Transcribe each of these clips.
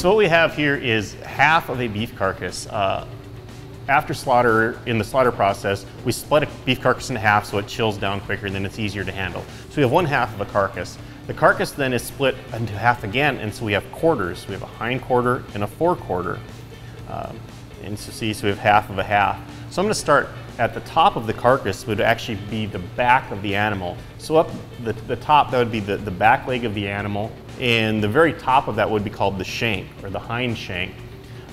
So what we have here is half of a beef carcass. Uh, after slaughter, in the slaughter process, we split a beef carcass in half so it chills down quicker and then it's easier to handle. So we have one half of a carcass. The carcass then is split into half again, and so we have quarters. We have a hind quarter and a fore quarter. Um, and so see, so we have half of a half. So I'm gonna start at the top of the carcass would actually be the back of the animal. So up the, the top, that would be the, the back leg of the animal, and the very top of that would be called the shank, or the hind shank.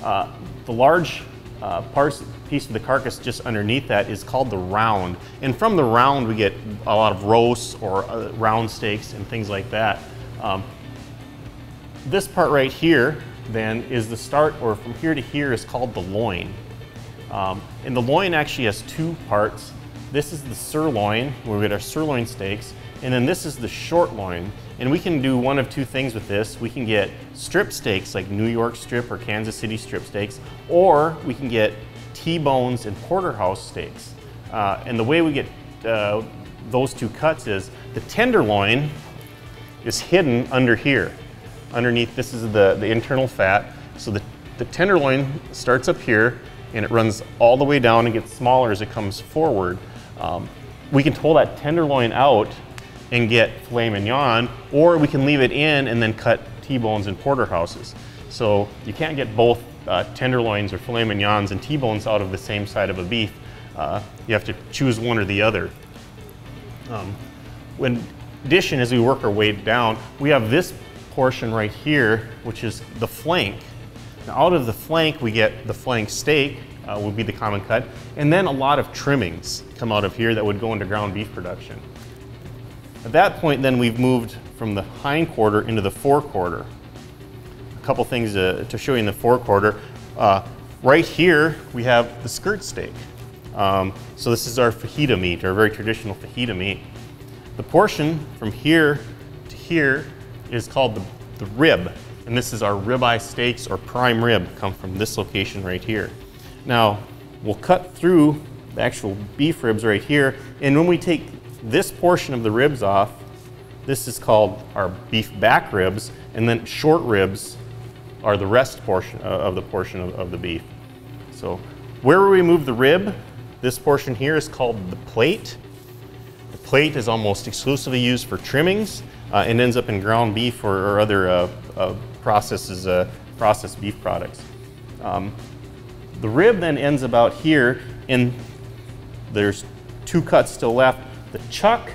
Uh, the large uh, piece of the carcass just underneath that is called the round. And from the round, we get a lot of roasts or uh, round steaks and things like that. Um, this part right here then is the start, or from here to here is called the loin. Um, and the loin actually has two parts. This is the sirloin, where we get our sirloin steaks, and then this is the short loin. And we can do one of two things with this. We can get strip steaks like New York strip or Kansas City strip steaks, or we can get T-bones and porterhouse steaks. Uh, and the way we get uh, those two cuts is the tenderloin is hidden under here. Underneath, this is the, the internal fat. So the, the tenderloin starts up here and it runs all the way down and gets smaller as it comes forward. Um, we can pull that tenderloin out and get filet mignon, or we can leave it in and then cut T-bones and porterhouses. So you can't get both uh, tenderloins or filet mignons and T-bones out of the same side of a beef. Uh, you have to choose one or the other. Um, when addition, as we work our way down, we have this portion right here, which is the flank. Now out of the flank, we get the flank steak, uh, would be the common cut, and then a lot of trimmings come out of here that would go into ground beef production. At that point, then we've moved from the hind quarter into the fore quarter. A couple things to, to show you in the fore quarter. Uh, right here, we have the skirt steak. Um, so this is our fajita meat, our very traditional fajita meat. The portion from here to here is called the, the rib. And this is our ribeye steaks or prime rib come from this location right here. Now, we'll cut through the actual beef ribs right here. And when we take this portion of the ribs off, this is called our beef back ribs, and then short ribs are the rest portion uh, of the portion of, of the beef. So where we remove the rib, this portion here is called the plate. The plate is almost exclusively used for trimmings uh, and ends up in ground beef or, or other uh, uh, processes, uh, processed beef products. Um, the rib then ends about here, and there's two cuts still left the chuck,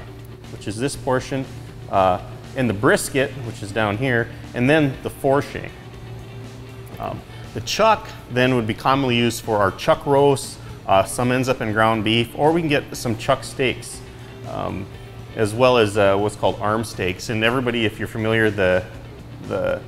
which is this portion, uh, and the brisket, which is down here, and then the foreshank. Um, the chuck then would be commonly used for our chuck roast. Uh, some ends up in ground beef, or we can get some chuck steaks, um, as well as uh, what's called arm steaks. And everybody, if you're familiar, the the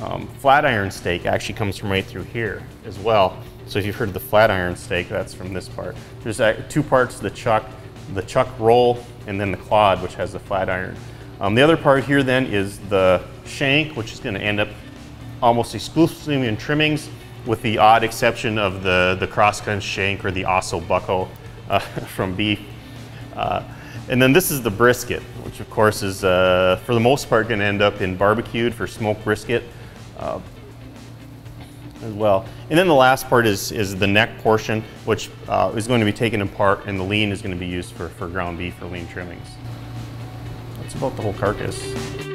um, flat iron steak actually comes from right through here as well. So if you've heard of the flat iron steak, that's from this part. There's uh, two parts the chuck the chuck roll, and then the clod, which has the flat iron. Um, the other part here then is the shank, which is going to end up almost exclusively in trimmings, with the odd exception of the, the crosscut shank or the osso buco uh, from beef. Uh, and then this is the brisket, which of course is uh, for the most part going to end up in barbecued for smoked brisket. Uh, as well. And then the last part is, is the neck portion, which uh, is going to be taken apart and the lean is going to be used for, for ground beef or lean trimmings. That's about the whole carcass.